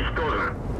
уничтожен.